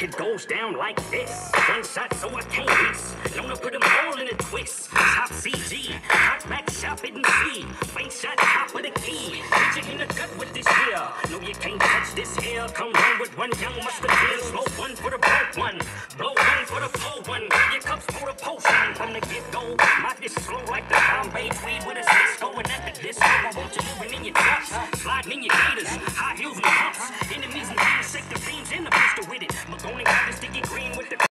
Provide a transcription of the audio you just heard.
It goes down like this. One shot, so I can't miss. Known to put them all in a twist. Top CG, hot back shop it and see. Face shot, top of the key. Hit you in the gut with this here. No, you can't touch this here. Come run with one young musketeer. Slow one for the broke one. Blow one for the full one. Your cups for the potion. From the get go, my dish slow like the Bombay tweed with a Cisco. In your. Sliding in your gators. High heels